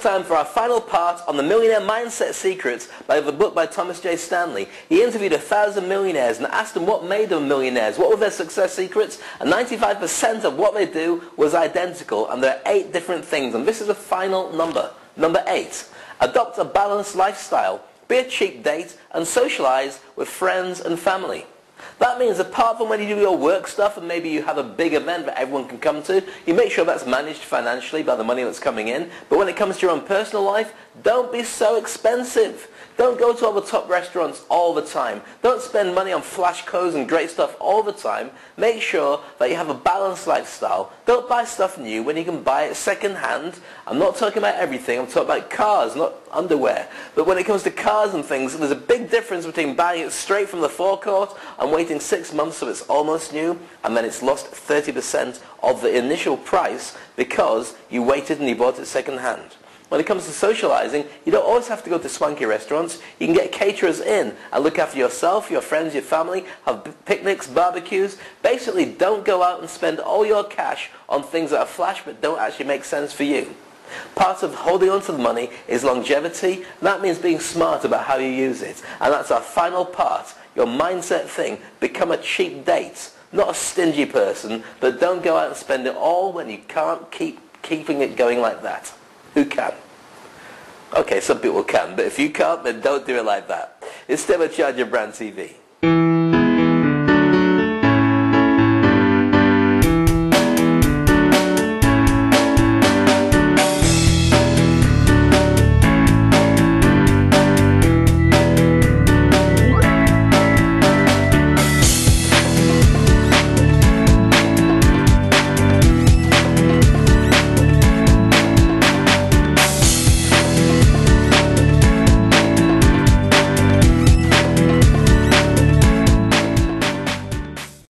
time for our final part on the Millionaire Mindset Secrets by the book by Thomas J. Stanley. He interviewed a thousand millionaires and asked them what made them millionaires, what were their success secrets, and 95% of what they do was identical, and there are eight different things, and this is the final number. Number eight, adopt a balanced lifestyle, be a cheap date, and socialize with friends and family. That means apart from when you do your work stuff and maybe you have a big event that everyone can come to, you make sure that's managed financially by the money that's coming in. But when it comes to your own personal life, don't be so expensive. Don't go to all the top restaurants all the time. Don't spend money on flash codes and great stuff all the time. Make sure that you have a balanced lifestyle. Don't buy stuff new when you can buy it second hand. I'm not talking about everything. I'm talking about cars, not underwear. But when it comes to cars and things, there's a big difference between buying it straight from the forecourt and waiting six months so it's almost new and then it's lost 30% of the initial price because you waited and you bought it second hand. When it comes to socializing, you don't always have to go to swanky restaurants. You can get caterers in and look after yourself, your friends, your family, have picnics, barbecues. Basically, don't go out and spend all your cash on things that are flash but don't actually make sense for you. Part of holding on to the money is longevity. That means being smart about how you use it. And that's our final part, your mindset thing. Become a cheap date. Not a stingy person, but don't go out and spend it all when you can't keep keeping it going like that. Who can? Okay, some people can, but if you can't, then don't do it like that. It's Steve Charger Brand TV.